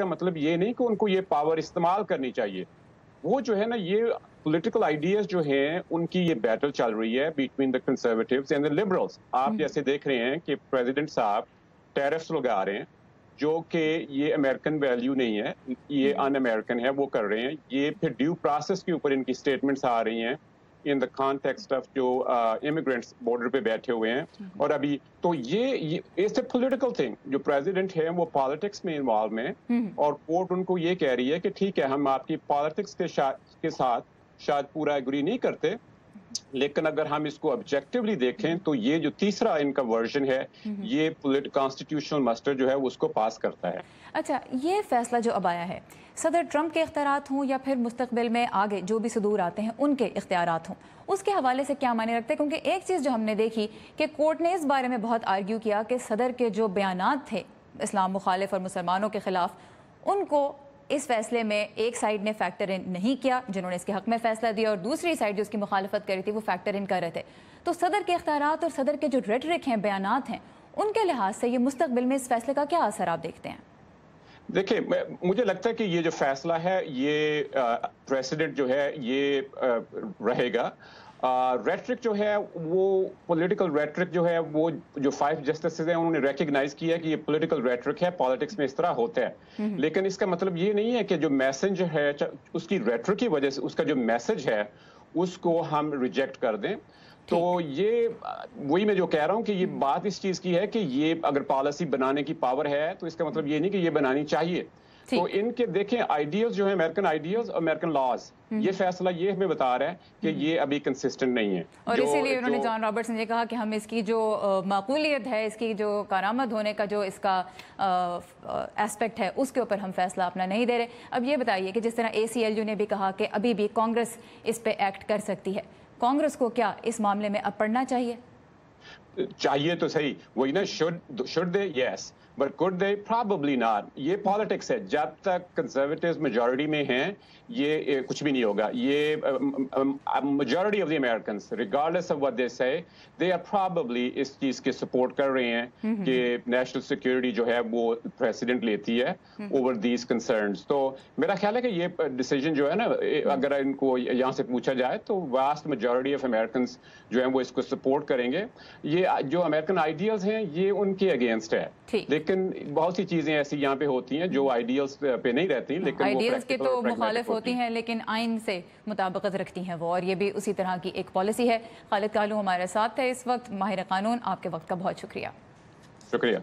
کا مطلب یہ نہیں کہ ان کو یہ پاور استعمال کرنی چاہیے۔ وہ جو ہے نا یہ پولیٹیکل آئیڈیاز جو ہیں ان کی یہ بیٹل چل رہی ہے between the conservatives and the liberals آپ جیسے دیکھ رہے ہیں کہ پریزیڈنٹ صاحب ٹیرفس لگا رہے ہیں جو کہ یہ امریکن ویلیو نہیں ہے یہ ان امریکن ہے وہ کر رہے ہیں۔ یہ پھر ڈیو پروسیس کے اوپر ان کی سٹیٹمنٹس آ رہی ہیں۔ ان دا کانٹیکسٹ آف جو امیگرینٹس بارڈر پہ بیٹھے ہوئے ہیں۔ اور ابھی تو یہ اٹس اے پولیٹیکل تھنگ جو پریزیڈنٹ ہے وہ پالیٹکس میں انوالو میں اور کورٹ ان کو یہ کہہ رہی ہے کہ ٹھیک ہے ہم آپ کی پالیٹکس کے ساتھ شاید پورا اگری نہیں کرتے۔ لیکن اگر ہم اس کو آبجیکٹیولی دیکھیں تو یہ جو تیسرا ان کا ورژن ہے یہ کانسٹیٹیوشنل مسٹر جو ہے اس کو پاس کرتا ہے۔ اچھا یہ فیصلہ جو اب آیا ہے صدر ٹرمپ کے اختیارات ہوں یا پھر مستقبل میں آگے جو بھی صدور آتے ہیں ان کے اختیارات ہوں۔ اس کے حوالے سے کیا معنی رکھتے؟ ہیں کیونکہ ایک چیز جو ہم نے دیکھی کہ کورٹ نے اس بارے میں بہت آرگیو کیا کہ صدر کے جو بیانات تھے اسلام مخالف اور مسلمانوں کے خلاف ان کو اس فیصلے میں ایک سائیڈ نے فیکٹر ان نہیں کیا جنہوں نے اس کے حق میں فیصلہ دیا اور دوسری سائیڈ جو اس کی مخالفت کری تھی وہ فیکٹر ان کر رہے تھے۔ تو صدر کے اختیارات اور صدر کے جو ریٹرک ہیں، بیانات ہیں، ان کے لحاظ سے یہ مستقبل میں اس فیصلے کا کیا اثر آپ دیکھتے ہیں؟ دیکھیں مجھے لگتا ہے کہ یہ جو فیصلہ ہے، یہ پریسیڈنٹ جو ہے، یہ رہے گا۔ ریٹرک جو ہے وہ پولیٹیکل ریٹرک جو ہے وہ جو فائیو جسٹسز ہیں انہوں نے ریکگنائز کیا کہ یہ پولیٹیکل ریٹرک ہے پالیٹکس میں اس طرح ہوتا ہے۔ لیکن اس کا مطلب یہ نہیں ہے کہ جو میسج ہے اس کی ریٹرک کی وجہ سے اس کا جو میسج ہے اس کو ہم ریجیکٹ کر دیں۔ تو یہ وہی میں جو کہہ رہا ہوں کہ یہ بات اس چیز کی ہے کہ یہ اگر پالیسی بنانے کی پاور ہے تو اس کا مطلب یہ نہیں کہ یہ بنانی چاہیے۔ تو ان کے دیکھیں آئیڈیاز جو ہیں امریکن آئیڈیاز اور امریکن لاز یہ فیصلہ یہ ہمیں بتا رہا ہے کہ یہ ابھی کنسسٹنٹ نہیں ہے۔ اور اسی لیے انہوں نے جان رابرٹس نے کہا کہ ہم اس کی جو معقولیت ہے اس کی جو کارآمد ہونے کا جو اس کا اسپیکٹ ہے اس کے اوپر ہم فیصلہ اپنا نہیں دے رہے۔ اب یہ بتائیے کہ جس طرح اے سی ایل یو نے بھی کہا کہ ابھی بھی کانگریس اس پہ ایکٹ کر سکتی ہے۔ کانگریس کو کیا اس معاملے میں اب پڑھنا چاہیے؟ چاہیے تو صحیح۔ وہی نا should they yes but could they probably not یہ پالیٹکس ہے۔ جب تک کنزرویٹیوز میجورٹی میں ہیں یہ کچھ بھی نہیں ہوگا۔ یہ majority of the Americans regardless of what they say they are probably اس چیز کے سپورٹ کر رہے ہیں کہ نیشنل سیکیورٹی جو ہے وہ پریسیڈنٹ لیتی ہے اوور دیز کنسرنس تو میرا خیال ہے کہ یہ ڈیسیجن جو ہے نا اگر ان کو یہاں سے پوچھا جائے تو واسٹ میجورٹی آف امیرکنس جو ہیں وہ اس کو سپورٹ کریں گے۔ یہ جو امریکن آئیڈیلز ہیں یہ ان کے اگینسٹ ہے لیکن بہت سی چیزیں ایسی یہاں پہ ہوتی ہیں جو آئیڈیلز پہ نہیں رہتی لیکن آئیڈیلز کے تو مخالف ہوتی ہیں۔ لیکن آئین سے مطابقت رکھتی ہیں وہ اور یہ بھی اسی طرح کی ایک پالیسی ہے۔ خالد کالو ہمارے ساتھ ہے اس وقت ماہر قانون آپ کے وقت کا بہت شکریہ۔ شکریہ۔